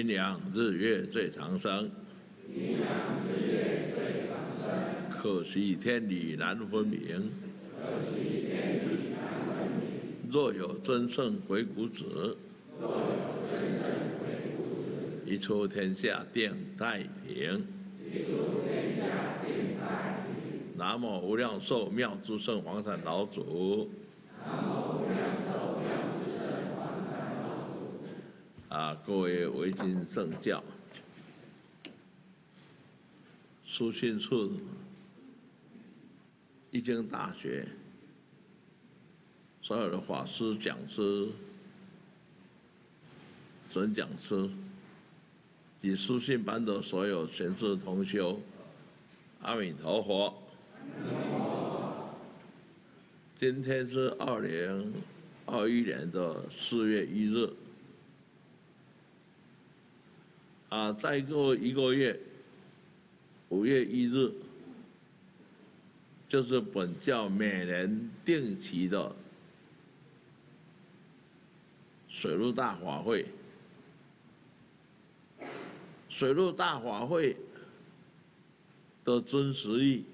阴阳日月最长生，可惜天理难分明。若有真圣鬼谷子，一出天下定太平。南无无量寿妙智圣黄产老祖。南无无量寿妙智圣黄产老祖。啊，各位维经圣教、书信处、易经大学所有的法师、讲师、准讲师及书信班的所有贤士同修，阿弥陀佛。今天是二零二一年的四月一日。啊，再过一个月，五月一日，就是本教每年定期的水陆大法会。水陆大法会的真实意，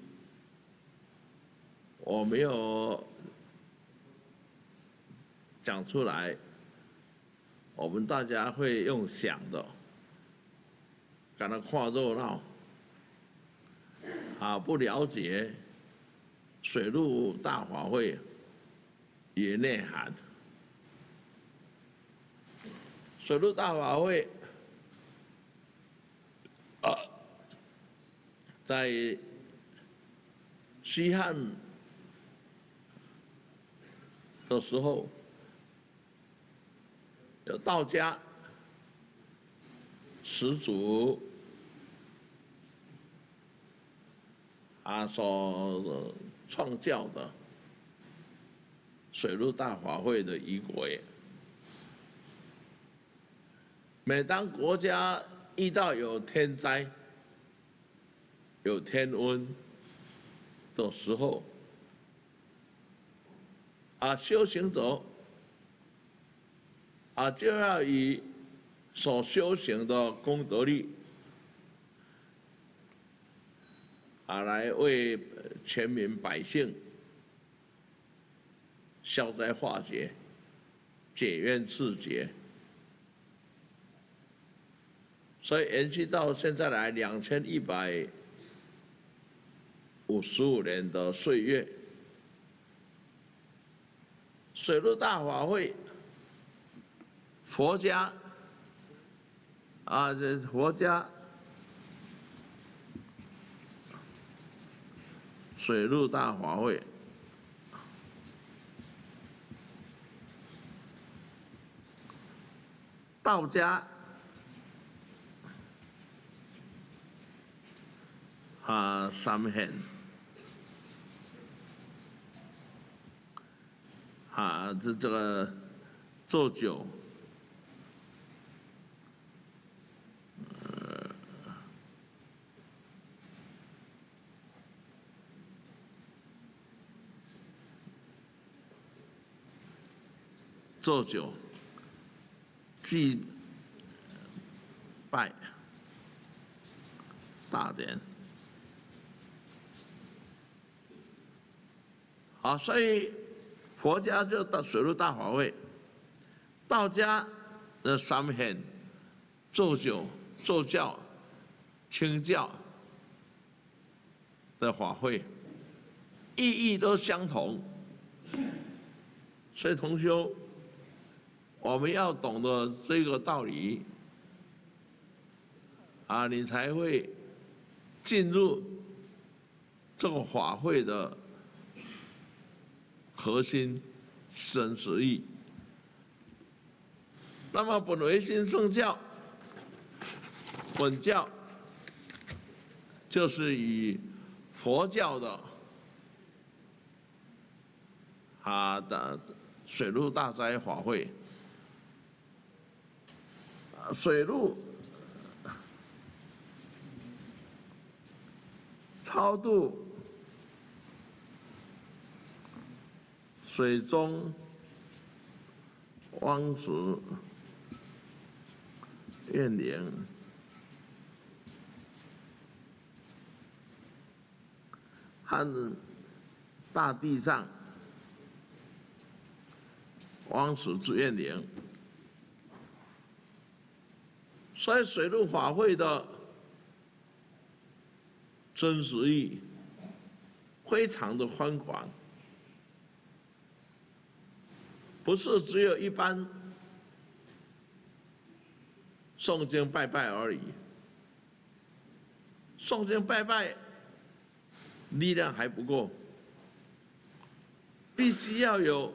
我没有讲出来，我们大家会用想的。感到看热闹，啊，不了解水陆大法会也内涵。水陆大法会啊，在西汉的时候，有道家始祖。啊所创造的水陆大法会的仪轨，每当国家遇到有天灾、有天瘟的时候，啊，修行者啊就要以所修行的功德力。啊，来为全民百姓消灾化解、解怨释结，所以延续到现在来两千一百五十五年的岁月，水陆大法会，佛家啊，这佛家。水陆大法会，道家啊，三贤啊，这这个做酒。做酒，祭拜大典，好，所以佛家就到水陆大法会，道家的三品做酒、做教、清教的法会，意义都相同，所以同修。我们要懂得这个道理，啊，你才会进入这个法会的核心深实意。那么本唯心圣教，本教就是以佛教的啊的水陆大灾法会，水陆超度水中汪子怨灵。和大地上王死之怨灵，所以水陆法会的真实意非常的宽广，不是只有一般诵经拜拜而已，诵经拜拜。力量还不够，必须要有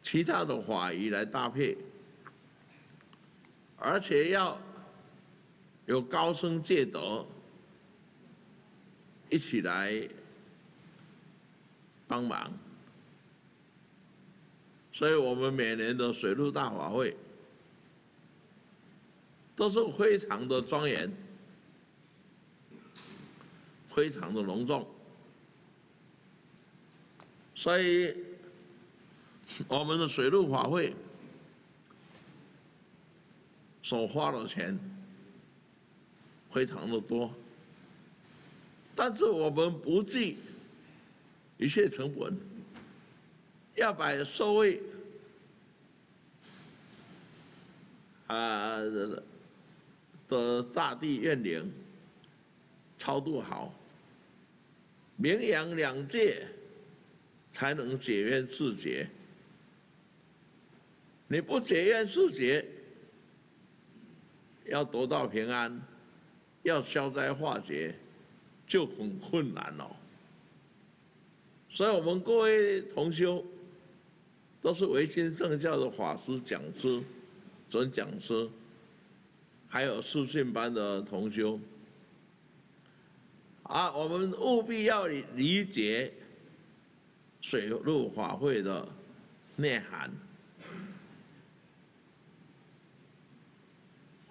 其他的法仪来搭配，而且要有高僧戒德一起来帮忙，所以我们每年的水陆大法会都是非常的庄严。非常的隆重，所以我们的水陆法会所花的钱非常的多，但是我们不计一切成本，要把所谓啊的大地怨灵超度好。名扬两界，才能解怨释结。你不解怨释结，要得到平安，要消灾化解，就很困难了。所以我们各位同修，都是维新圣教的法师、讲师、准讲师，还有书信班的同修。啊，我们务必要理解水陆法会的内涵。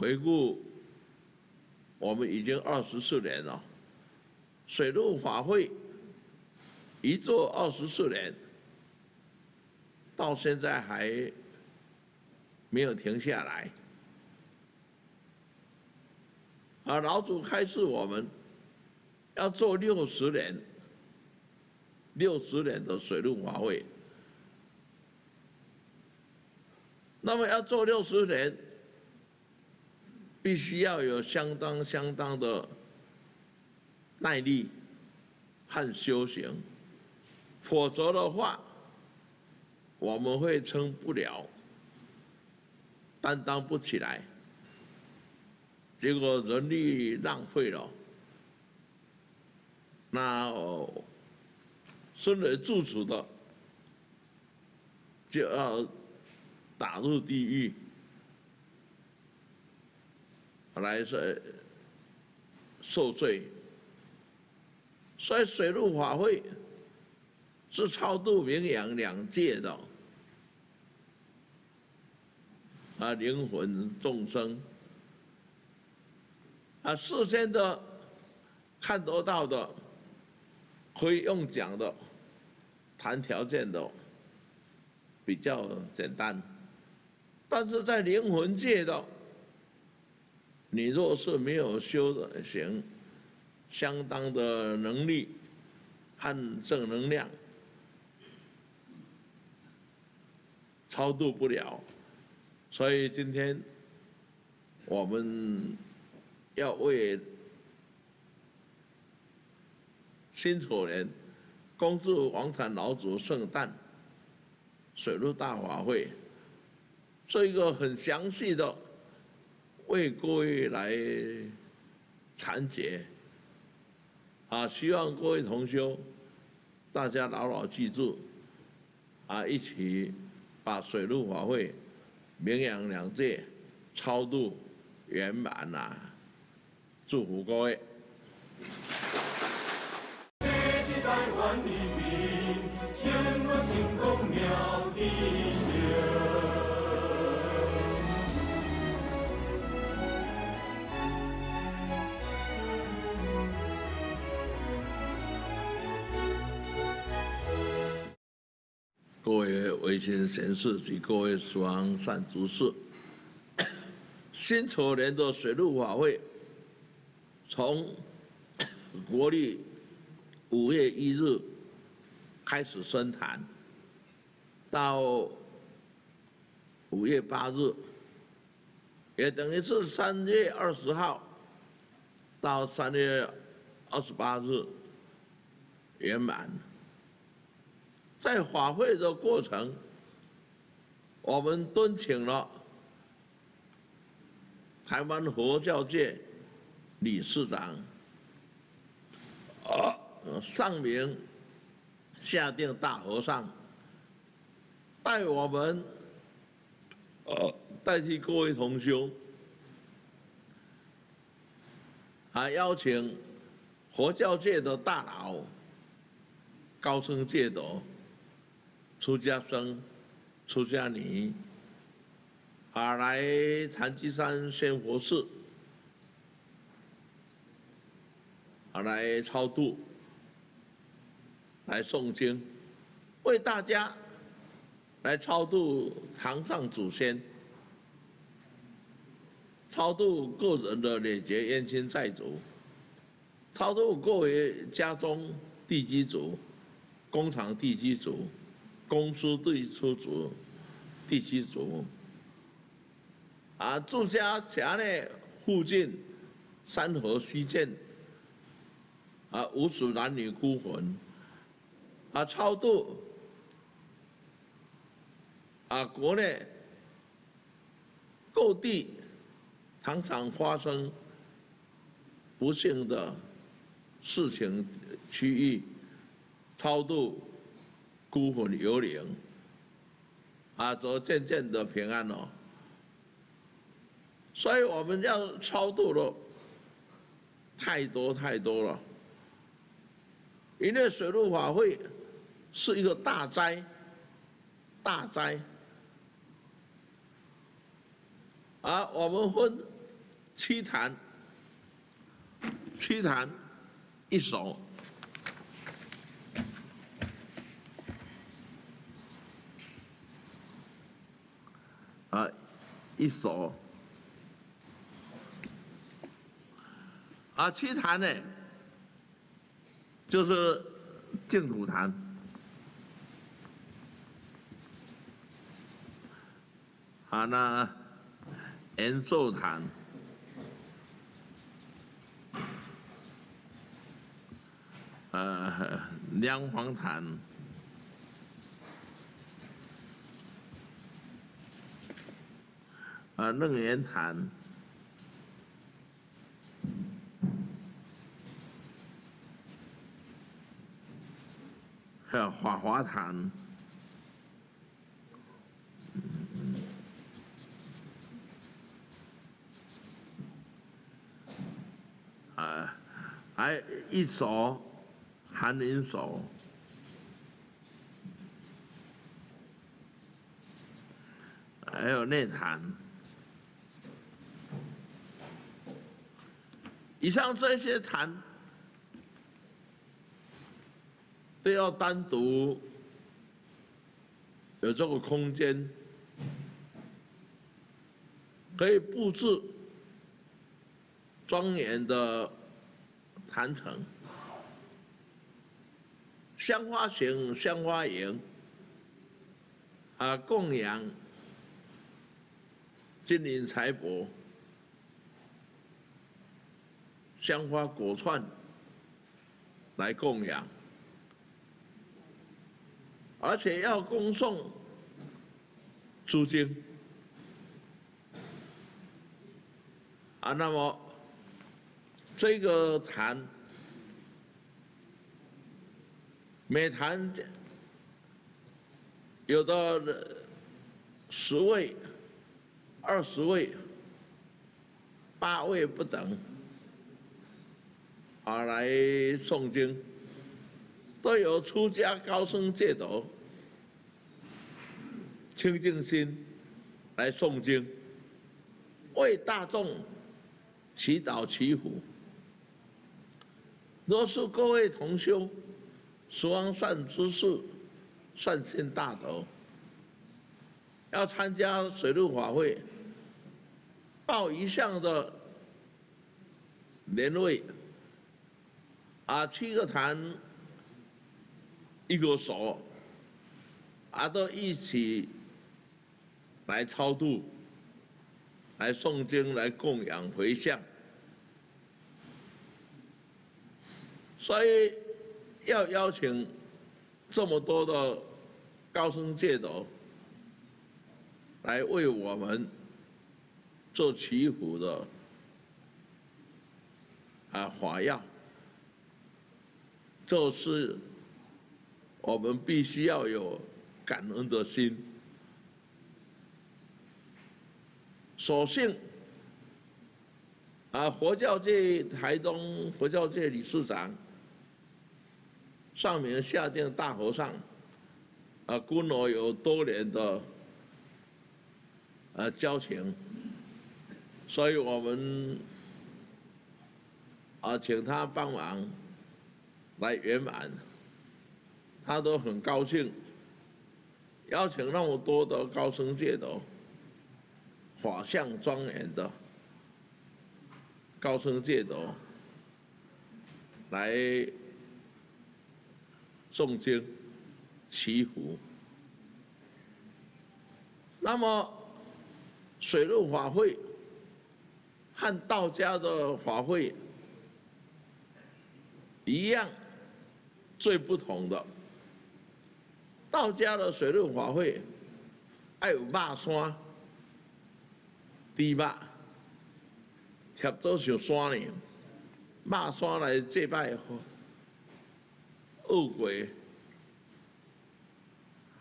回顾，我们已经二十四年了，水陆法会一做二十四年，到现在还没有停下来。而老祖开示我们。要做六十年，六十年的水陆法会，那么要做六十年，必须要有相当相当的耐力和修行，否则的话，我们会撑不了，担当不起来，结果人力浪费了。那身为住持的，就要打入地狱，来是受罪。所以水陆法会是超度名扬两界的啊灵魂众生啊事先的看得到的。可以用讲的，谈条件的比较简单，但是在灵魂界的，你若是没有修行相当的能力和正能量，超度不了。所以今天我们要为。辛丑年，恭祝王禅老祖圣诞，水陆大法会，做一个很详细的为各位来阐解，啊，希望各位同修，大家牢牢记住，啊，一起把水陆法会名扬两界，超度圆满呐，祝福各位。各位维新贤士及各位苏王善知识，辛丑年的水陆法会从国历五月一日开始生坛，到五月八日，也等于是三月二十号到三月二十八日圆满。在法会的过程，我们敦请了台湾佛教界理事长上明下定大和尚带我们代替各位同修，还邀请佛教界的大佬高僧戒斗。出家僧、出家尼，啊，来禅机山宣佛寺，啊，来超度，来诵经，为大家来超度堂上祖先，超度个人的累劫冤亲债主，超度各位家中地基主、工厂地基主。公司对出组第七组，啊，住家辖内附近山河西涧，啊，无数男女孤魂，啊，超度，啊，国内各地常常发生不幸的事情区域，超度。孤魂幽灵，啊，则渐渐的平安了。所以我们要超度了太多太多了。因为水陆法会是一个大灾，大灾。啊，我们分七坛，七坛一首。啊，一首。啊，七坛呢，就是净土坛。啊，那延寿坛。啊，梁皇坛。啊，楞严坛，还有法华坛，啊，还一首含林手，还有内坛。以上这些坛都要单独有这个空间，可以布置庄严的坛城，香花型、香花营啊，供养金银财帛。香花果串来供养，而且要供送租金啊。那么这个坛，每坛有的十位、二十位、八位不等。啊，来诵经，都有出家高僧戒斗，清净心来诵经，为大众祈祷祈福。若是各位同修，十方善知识，善心大德，要参加水陆法会，报一项的年会，啊，七个坛，一个手，啊，都一起来超度，来诵经，来供养回向，所以要邀请。这么多的高僧戒斗来为我们做祈福的啊法要，这是我们必须要有感恩的心。所幸啊，佛教界台东佛教界理事长。上面下定大和尚，啊，跟我有多年的啊交情，所以我们啊请他帮忙来圆满，他都很高兴，邀请那么多的高僧戒的法相庄严的高僧戒的来。诵经。祈福，那么水陆法会。和道家的法会。一样，最不同的，道家的水陆法会爱有马山、低马，贴到上山呢，马山来祭拜。恶鬼，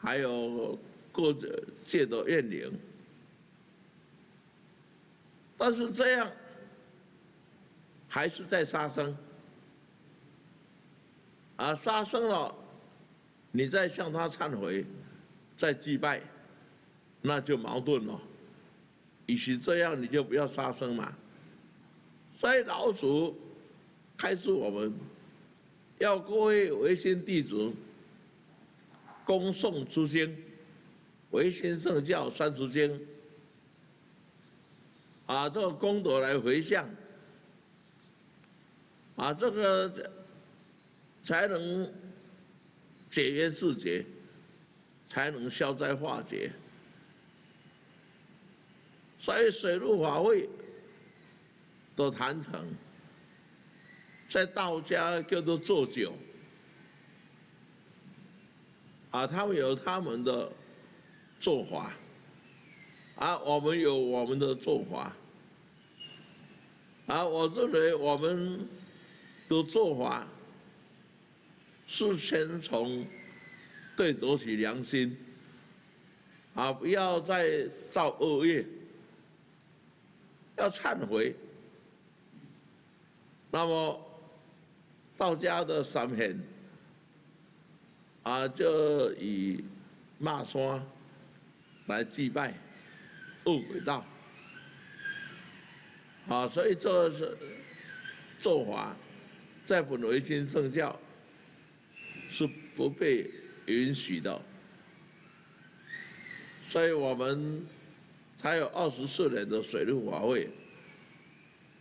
还有各界的怨灵，但是这样还是在杀生，啊，杀生了，你再向他忏悔，再祭拜，那就矛盾了。与其这样，你就不要杀生嘛。所以老祖开示我们。要各位维新弟子恭诵诸经，维新圣教三十经，啊，这个功德来回向，啊，这个才能解冤释结，才能消灾化解。所以水陆法会都谈成。在道家叫做做酒，啊，他们有他们的做法，啊，我们有我们的做法，啊，我认为我们的做法是先从对得起良心，啊，不要再造恶业，要忏悔，那么。道家的三贤啊，就以骂山来祭拜恶鬼道啊，所以这是做法，在本维新圣教是不被允许的，所以我们才有二十四年的水陆法会，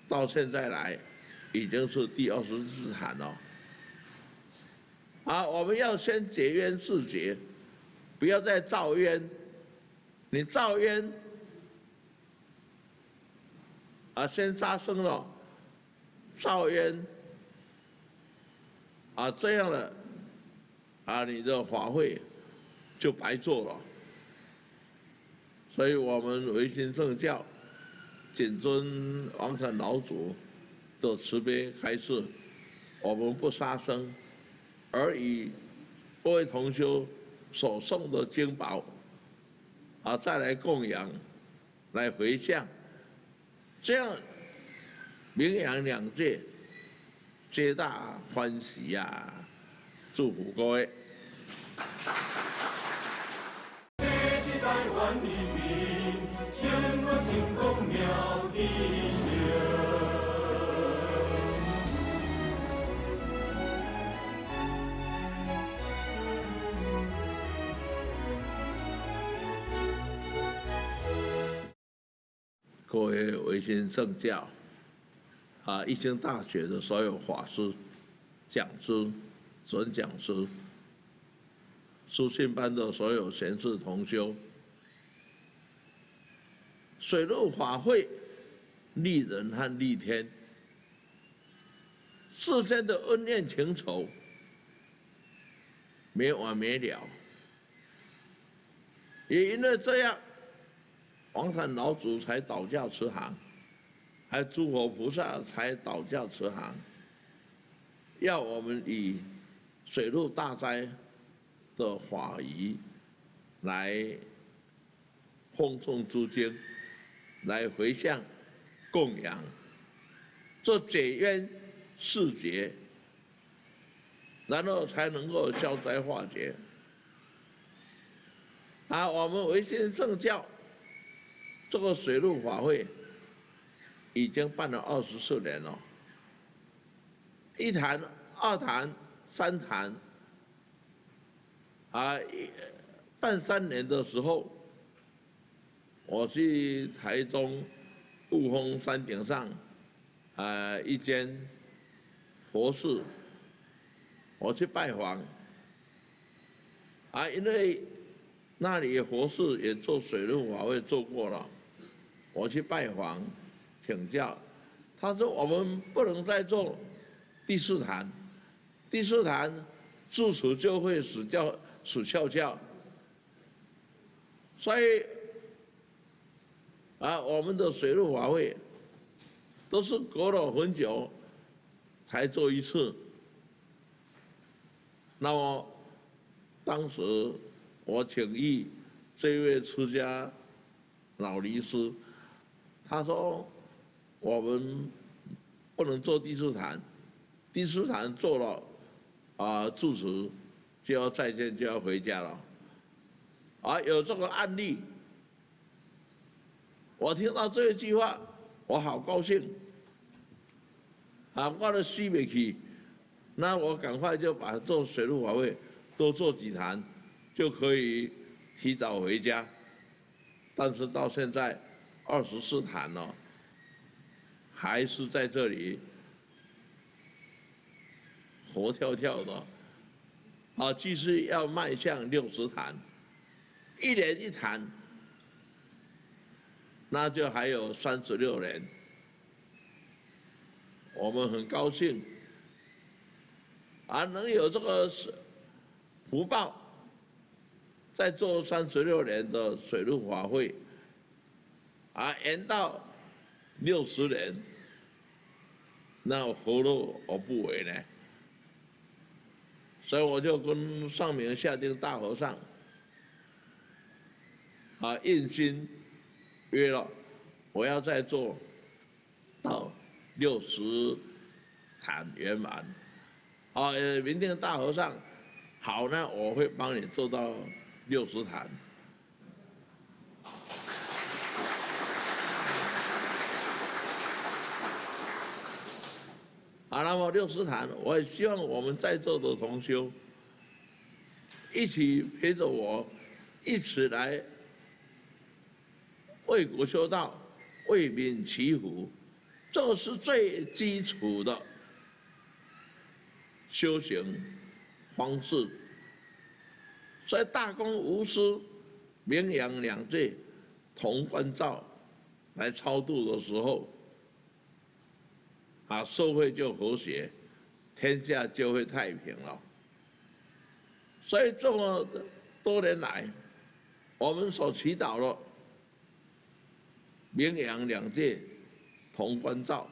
到现在来。已经是第二十四坛了，啊，我们要先结冤自结，不要再造冤。你造冤，啊，先杀生了，造冤，啊，这样了，啊，你的法会就白做了。所以我们维新圣教，谨遵王禅老祖。的慈悲开示，我们不杀生，而以各位同修所送的经宝，啊，再来供养，来回向，这样名扬两界，皆大欢喜呀！祝福各位。学习各位维新正教啊一经大学的所有法师讲师准讲师，书信班的所有贤士同修，水陆法会利人和利天，世间的恩怨情仇没完没了，也因为这样。黄山老祖才倒驾慈航，还诸佛菩萨才倒驾慈航，要我们以水陆大灾的法仪来奉送诸经，来回向供养，做解冤释结，然后才能够消灾化解。啊，我们维新圣教。这个水陆法会已经办了二十四年了，一坛、二坛、三坛，啊，办三年的时候，我去台中雾峰山顶上，啊，一间佛寺，我去拜访，啊，因为那里佛寺也做水陆法会做过了。我去拜访，请教，他说我们不能再做第四坛，第四坛自此就会死掉死翘翘，所以啊，我们的水陆法会都是隔了很久才做一次。那么当时我请意这位出家老尼师。他说：“我们不能做第四坛，第四坛做了，啊，住持就要再见，就要回家了。啊，有这个案例，我听到这一句话，我好高兴。啊，我的西北去，那我赶快就把做水陆法会多做几坛，就可以提早回家。但是到现在。”二十四坛了，还是在这里活跳跳的，啊，继续要迈向六十坛，一年一坛，那就还有三十六年，我们很高兴，啊，能有这个福报，在做三十六年的水陆法会。啊，延到六十年，那何乐而不为呢？所以我就跟上明下定大和尚啊印心约了，我要再做到六十坛圆满。啊，明天大和尚好呢，我会帮你做到六十坛。啊，那么六十坛，我也希望我们在座的同修一起陪着我，一起来为国修道、为民祈福，这是最基础的修行方式。所以大公无私、名扬两界同关照来超度的时候。啊，社会就和谐，天下就会太平了。所以这么多年来，我们所祈祷了，名扬两界同关照，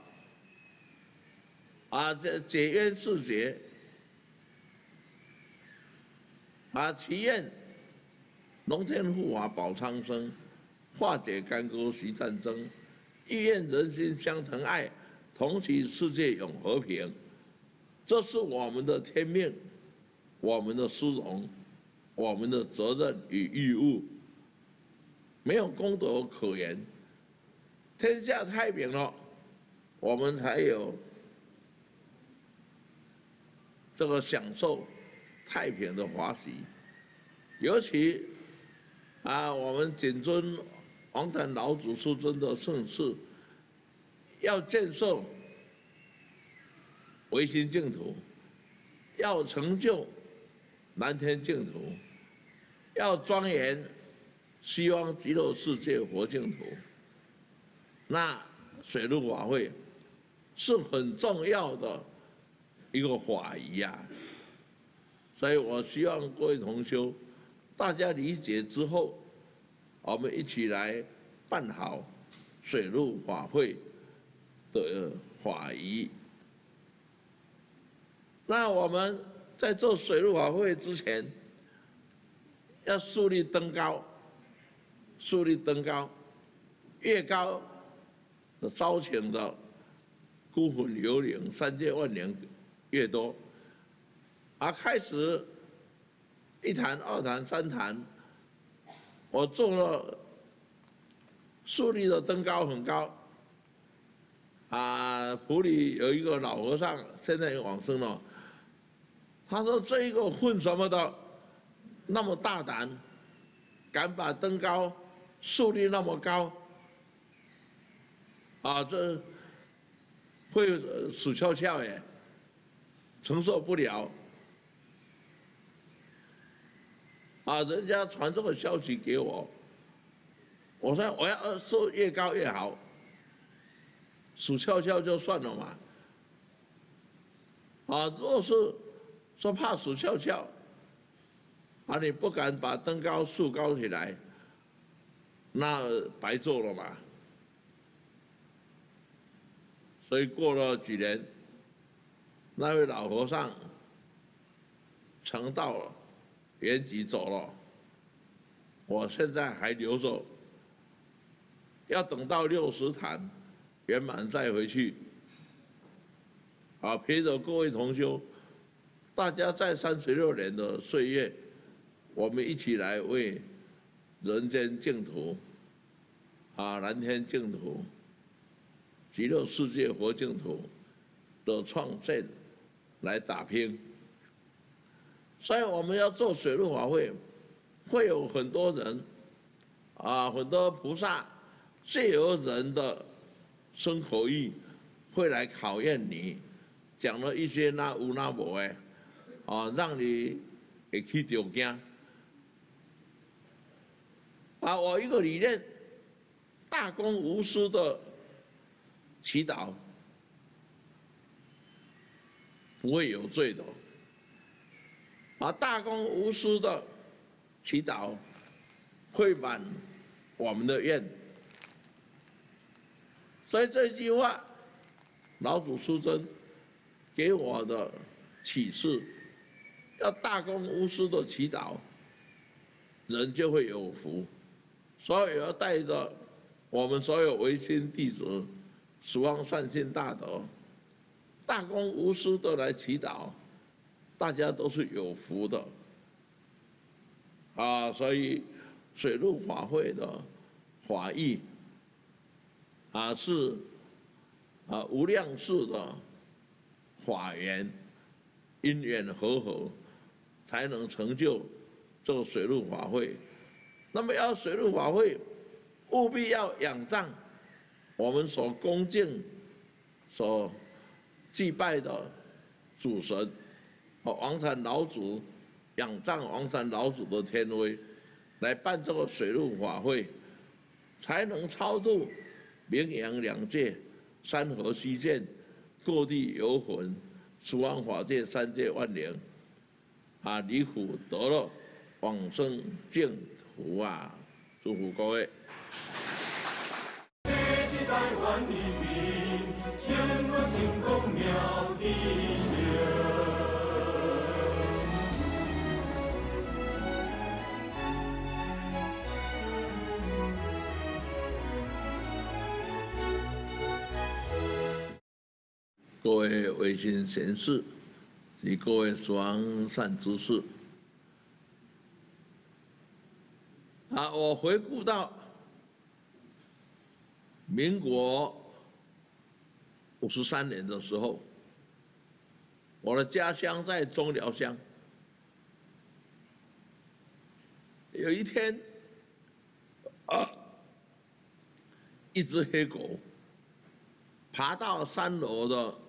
啊，这解冤释结，啊，祈愿龙天护法保苍生，化解干戈息战争，意愿人心相疼爱。同祈世界永和平，这是我们的天命，我们的殊荣，我们的责任与义务。没有功德可言，天下太平了，我们才有这个享受太平的华喜。尤其啊，我们谨遵王禅老祖出征的盛世，要建设维新净土，要成就南天净土，要庄严西方极乐世界佛净土，那水陆法会是很重要的一个法仪呀。所以我希望各位同修，大家理解之后，我们一起来办好水陆法会。的法仪。那我们在做水陆法会之前，要树立登高，树立登高，越高的招请的孤魂游灵三界万灵越多。而，开始一坛、二坛、三坛，我做了树立的登高很高。啊，府里有一个老和尚，现在也往生了。他说：“这一个混什么的，那么大胆，敢把登高树立那么高，啊，这会死翘翘耶，承受不了。”啊，人家传这个消息给我，我说我要说越高越好，数翘翘就算了嘛。啊，若是说怕数翘翘，啊，你不敢把登高树高起来，那白做了嘛。所以过了几年，那位老和尚成道了。原籍走了，我现在还留着，要等到六十坛圆满再回去。啊，陪着各位同修，大家在三十六年的岁月，我们一起来为人间净土、啊蓝天净土、极乐世界佛净土的创建来打拼。所以我们要做水陆法会，会有很多人，啊，很多菩萨自由人的生口意，会来考验你，讲了一些那无那无的，啊，让你会去着惊。啊，我一个理念，大公无私的祈祷，不会有罪的。啊，大公无私的祈祷，会满我们的愿。所以这句话，老祖出征给我的启示，要大公无私的祈祷，人就会有福。所以要带着我们所有唯心弟子，希望善心大德，大公无私的来祈祷。大家都是有福的，啊，所以水陆法会的法义啊是啊无量世的法缘因缘和合，才能成就这个水陆法会。那么要水陆法会，务必要仰仗我们所恭敬、所祭拜的主神。和王禅老祖仰仗王禅老祖的天威，来办这个水陆法会，才能超度名扬两界、山河虚界、各地游魂、十方法界、三界万灵，啊，离苦得乐，往生净土啊！祝福各位。各位维新贤士，及各位双善之士，啊，我回顾到民国五十三年的时候，我的家乡在中寮乡，有一天，啊，一只黑狗爬到三楼的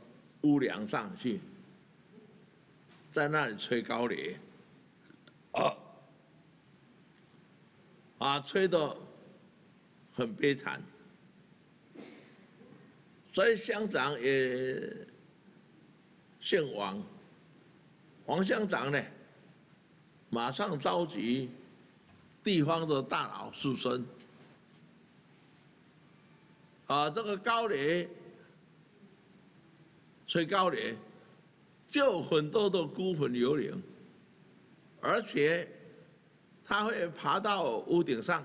屋梁上去，在那里吹高雷，啊，啊，吹得很悲惨，所以乡长也姓王，王乡长呢，马上召集地方的大佬士绅。啊，这个高雷吹高雷，就很多的孤魂幽灵，而且他会爬到屋顶上，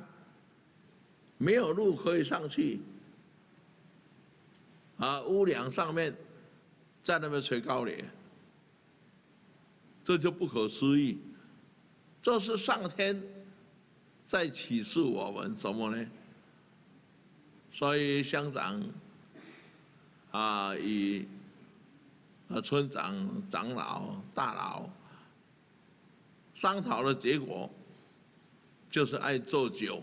没有路可以上去，啊，屋梁上面在那边吹高雷，这就不可思议，这是上天在启示我们什么呢？所以乡长啊，以啊村长、长老、大佬商讨的结果，就是爱做酒，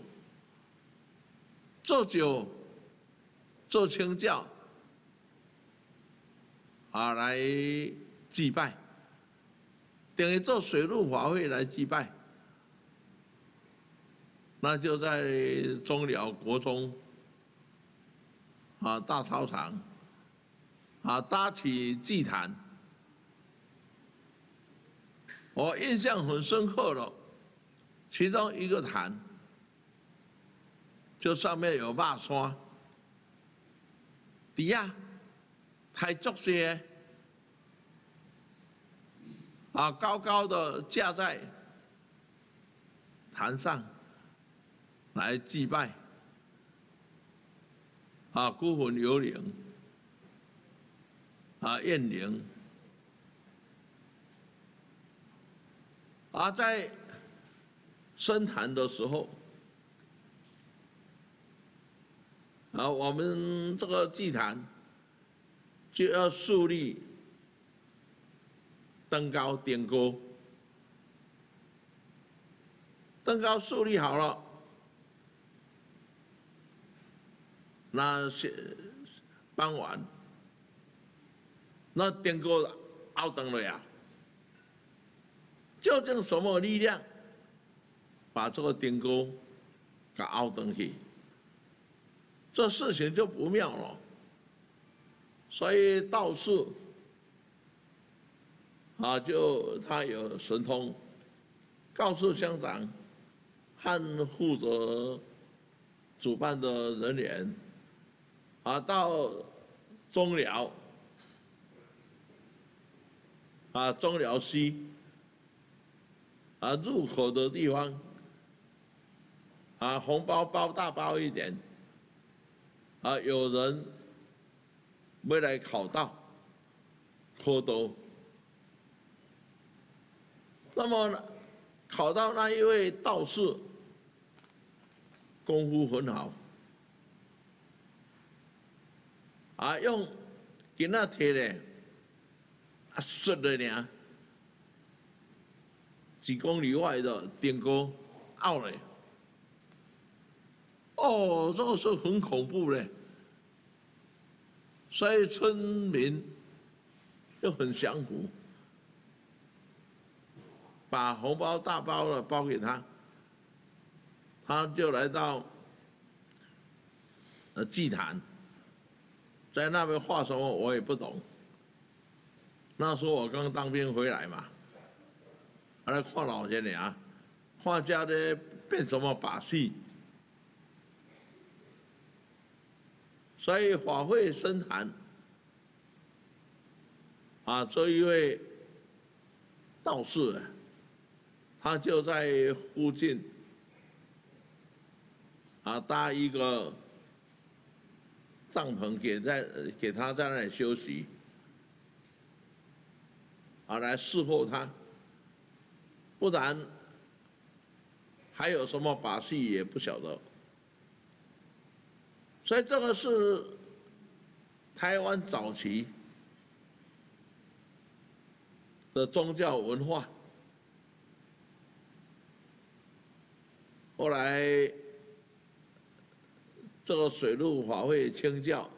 做酒，做清教，啊来祭拜，等于做水陆法会来祭拜，那就在中寮国中。啊，大操场，啊，搭起祭坛，我印象很深刻的，其中一个坛，就上面有马山，底下抬竹些，啊，高高的架在坛上，来祭拜。啊，孤魂幽灵，啊，怨灵，啊，在深坛的时候，啊，我们这个祭坛就要树立登高点钩，登高树立好了。那些傍晚，那电锅熬灯了呀？究竟什么力量把这个电锅给熬灯去？这事情就不妙了。所以道士啊，就他有神通，告诉乡长和负责主办的人员。啊，到中寮，啊中辽西，啊入口的地方，啊红包包大包一点，啊有人没来考到，科多，那么呢考到那一位道士，功夫很好。啊，用给那贴的，啊，摔了呢，几公里外的电锅拗了，哦，这个是很恐怖的，所以村民就很降服，把红包大包的包给他，他就来到呃祭坛。在那边画什么我也不懂。那时候我刚当兵回来嘛，来看老些年，画家的变什么把戏？所以法会深谈，啊，这一位道士，他就在附近，啊搭一个。帐篷给在给他在那里休息，啊，来伺候他，不然还有什么把戏也不晓得。所以这个是台湾早期的宗教文化，后来这个水陆法会清教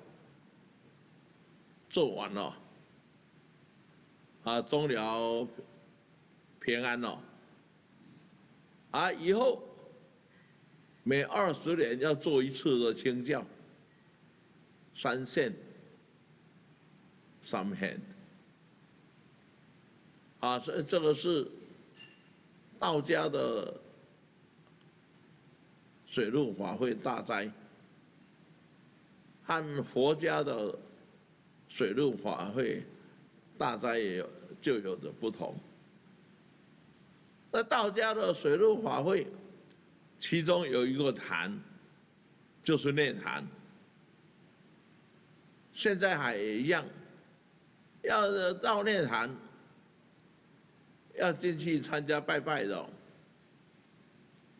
做完了，啊，终了平安了，啊，以后每二十年要做一次的清教，三线、三线，啊，这这个是道家的水陆法会大灾。和佛家的水陆法会大灾也有就有着不同。那道家的水陆法会，其中有一个坛，就是念坛。现在还一样，要到念坛，要进去参加拜拜的，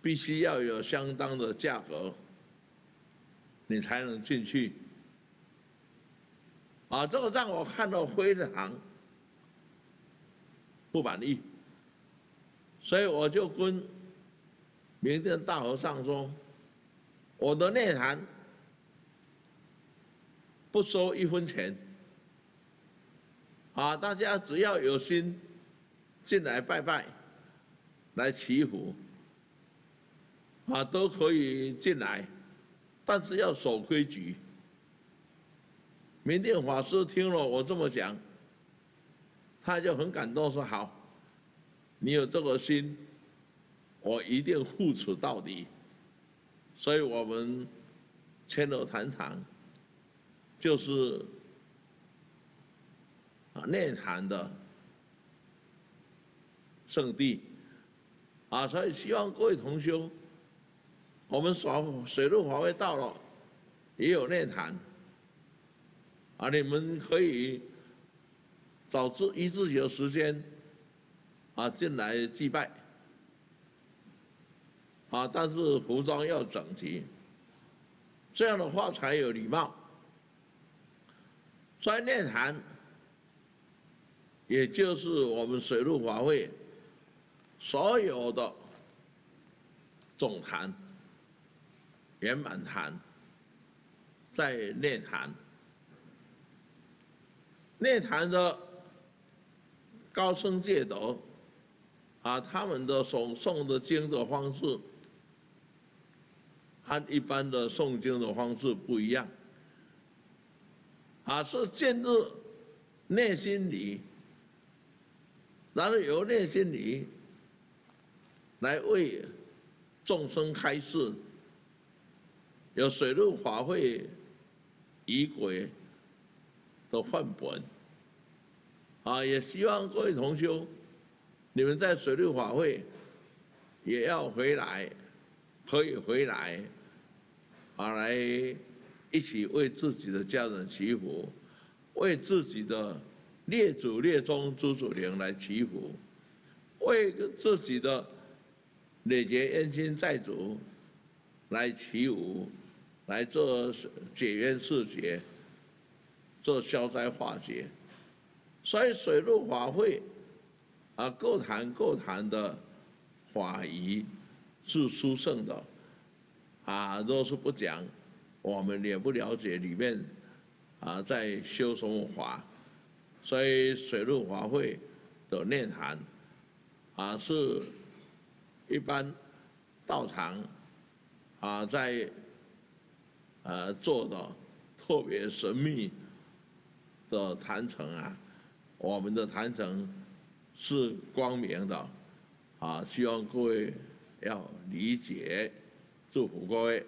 必须要有相当的价格。你才能进去，啊，这个让我看到非常不满意，所以我就跟明天大和尚说，我的内涵不收一分钱，啊，大家只要有心进来拜拜，来祈福，啊，都可以进来。但是要守规矩。明天法师听了我这么讲，他就很感动，说：“好，你有这个心，我一定护持到底。”所以我们千楼坛场就是啊内坛的圣地啊，所以希望各位同修。我们耍水陆法会到了，也有内坛，啊，你们可以找自一自己的时间，啊，进来祭拜，啊，但是服装要整齐，这样的话才有礼貌。在内坛，也就是我们水陆法会所有的总坛。圆满坛，在内坛，内坛的高僧戒德，啊，他们的诵诵的经的方式，和一般的诵经的方式不一样，啊，是进入内心里，然后由内心里来为众生开示。有水陆法会仪轨的范本，啊，也希望各位同修，你们在水陆法会也要回来，可以回来，啊，来一起为自己的家人祈福，为自己的列祖列宗诸祖灵来祈福，为自己的累劫冤亲债主来祈福。来做解冤释结，做消灾化解，所以水陆法会啊，各坛各坛的法仪是殊胜的啊。若是不讲，我们也不了解里面啊在修什么法。所以水陆法会的念坛啊，是一般道场啊在。呃，做的特别神秘的坛城啊，我们的坛城是光明的，啊，希望各位要理解，祝福各位。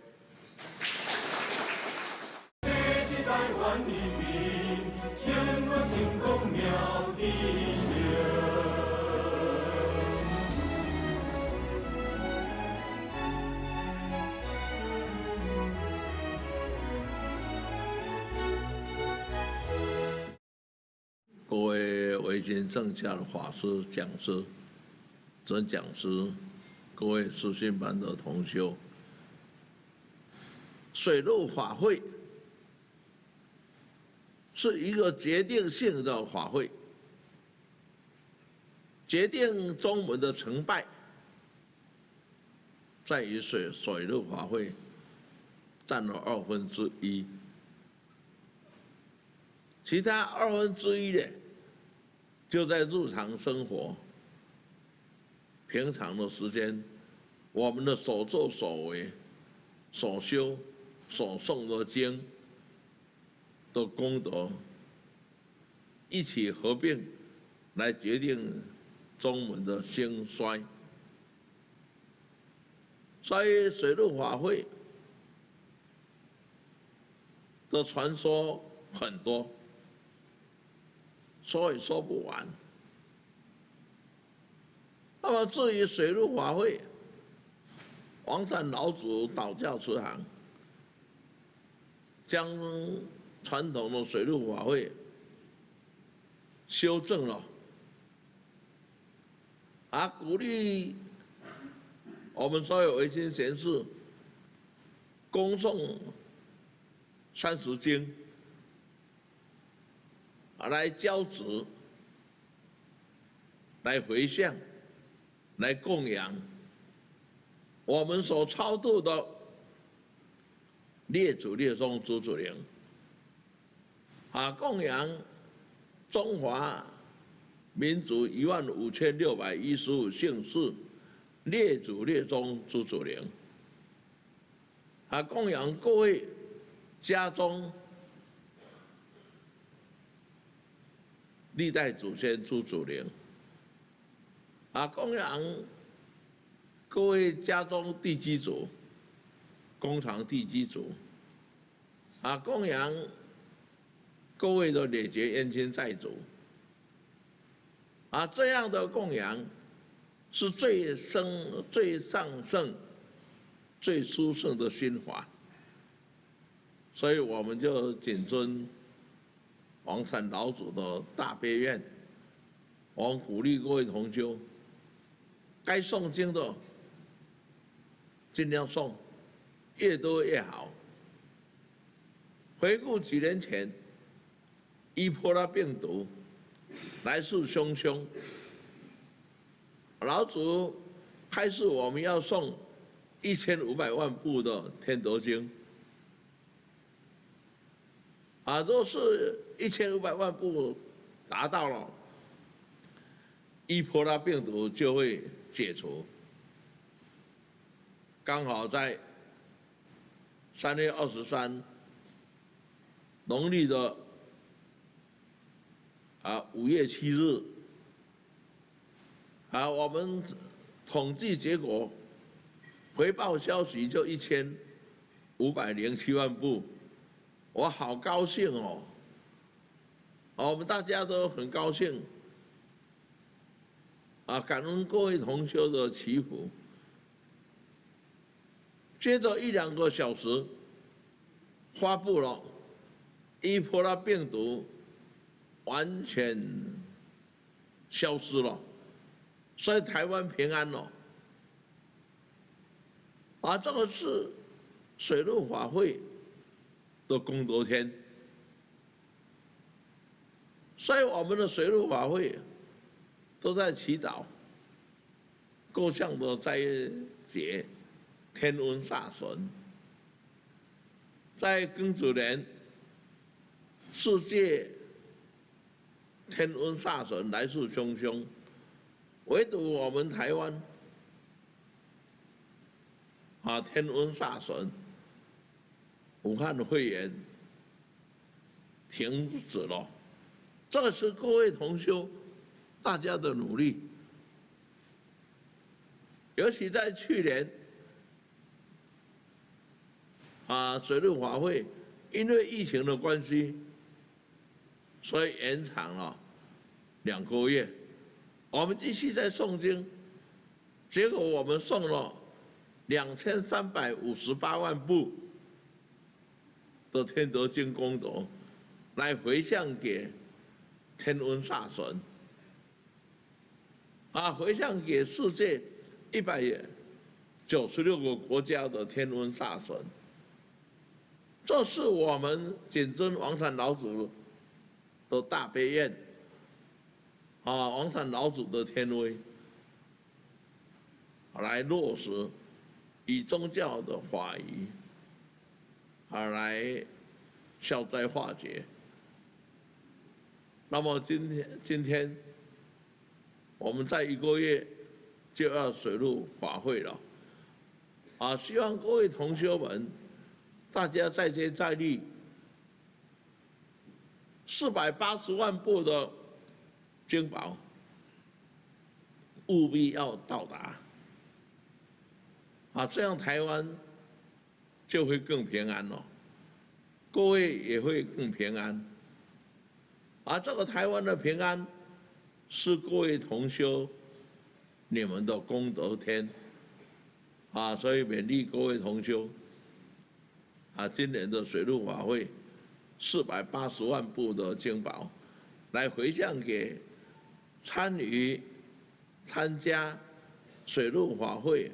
正下的法师、讲师、准讲师，各位书信班的同修，水陆法会是一个决定性的法会，决定中文的成败，在于水水陆法会占了二分之一，其他二分之一的就在日常生活、平常的时间，我们的所作所为、所修、所诵的经的功德一起合并，来决定宗门的兴衰。所以水陆法会的传说很多，说也说不完。那么至于水陆法会，王禅老祖道教慈航，将传统的水陆法会修正了，啊，鼓励。我们所有维新贤士恭送三十经，啊来交子，来回向，来供养我们所超度的列祖列宗祖祖灵，啊，供养中华民族一万五千六百一十五姓氏。列祖列宗诸祖灵，啊，供养各位家中历代祖先诸祖灵，啊，供养各位家中地基主、工厂地基主，啊，供养各位的列劫冤亲债主，啊，这样的供养。是最生、最上圣、最殊胜的心法，所以我们就谨遵王禅老祖的大悲愿，我们鼓励各位同修，该诵经的尽量诵，越多越好。回顾几年前，伊波拉病毒来势汹汹。老祖开始我们要诵一千五百万部的《天德经》，啊，若是一千五百万部达到了，伊波拉病毒就会解除。刚好在三月二十三，农历的啊五月七日。啊，我们统计结果回报消息就一千五百零七万部，我好高兴哦！我们大家都很高兴，啊，感恩各位同修的祈福。接着一两个小时，发布了伊波拉病毒完全消失了。所以台湾平安了，啊，这个是水陆法会的功德天，所以我们的水陆法会都在祈祷，各项的斋节、天瘟煞损，在庚子年，世界天瘟煞损来势汹汹。唯独我们台湾，啊，天瘟煞损，武汉的肺炎停止了，这是各位同修大家的努力。尤其在去年，啊，水陆法会因为疫情的关系，所以延长了两个月。我们继续在诵经，结果我们诵了两千三百五十八万部的天德经功德，来回向给天文煞神，啊，回向给世界一百九十六个国家的天文煞神，这是我们谨遵王禅老祖的大悲愿。啊，王禅老祖的天威，来落实以宗教的法仪，啊来消灾化解。那么今天今天我们在一个月就要水陆法会了，啊，希望各位同学们大家再接再厉，四百八十万部的经宝务必要到达。啊，这样台湾就会更平安了，各位也会更平安。而这个台湾的平安，是各位同修你们的功德天。啊，所以勉励各位同修，啊，今年的水陆法会四百八十万部的经宝，来回向给参与参加水陆法会。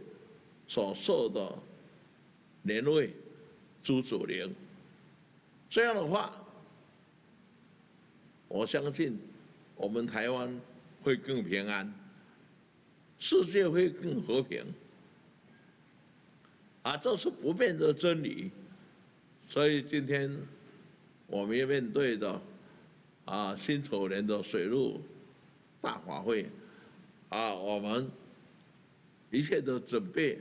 所受的年位朱祖灵，这样的话，我相信我们台湾会更平安，世界会更和平，啊，这是不变的真理。所以今天我们面对的啊辛丑年的水陆大法会，啊，我们一切的准备。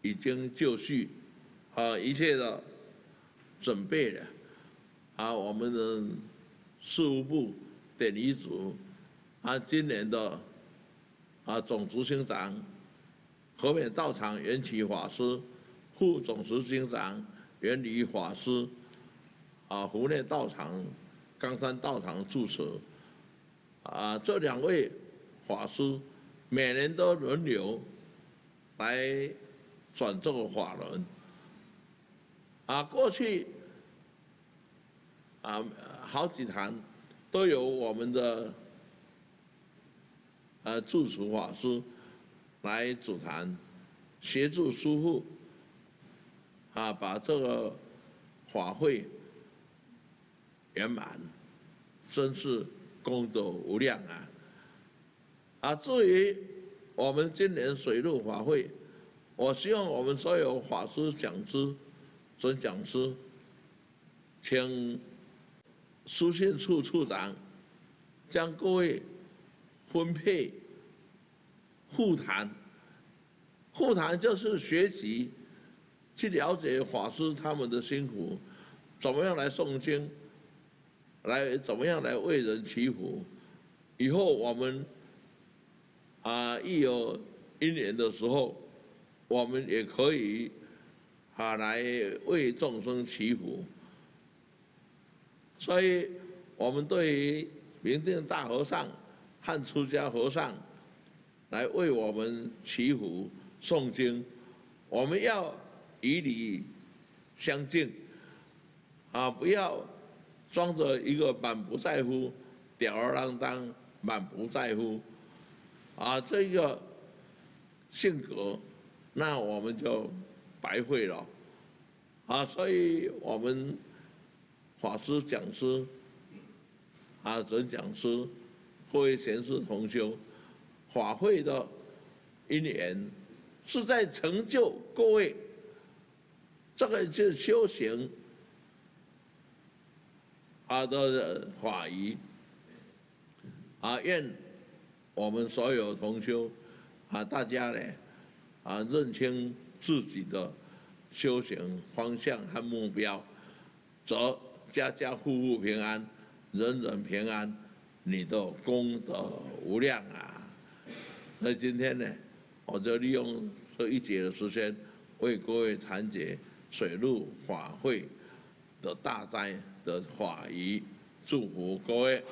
已经就绪，啊，一切的准备了，啊，我们的事务部典礼组，啊，今年的啊总执行长和美道场缘起法师，副总执行长缘理法师，啊，湖内道场冈山道场住持，啊，这两位法师每年都轮流来。转这个法轮，啊，过去啊好几堂都有我们的呃住持法师来主坛，协助师傅啊把这个法会圆满，真是功德无量啊！啊，至于我们今年水陆法会。我希望我们所有法师、讲师、准讲师，请书信处处长将各位分配互谈。互谈就是学习，去了解法师他们的辛苦，怎么样来诵经，来怎么样来为人祈福。以后我们啊一有一年的时候。我们也可以啊来为众生祈福，所以我们对于明定大和尚和出家和尚来为我们祈福诵经，我们要以礼相敬，啊不要装着一个满不在乎、吊儿郎当、满不在乎，啊这个性格。那我们就白费了，啊，所以我们法师讲师，啊，准讲师，各位贤士同修，法会的一年，是在成就各位，这个就修行，啊的法仪，啊，愿我们所有同修，啊，大家呢。啊，认清自己的修行方向和目标，则家家户户平安，人人平安，你的功德无量啊！那今天呢，我就利用这一节的时间，为各位传解水陆法会的大灾的法仪，祝福各位。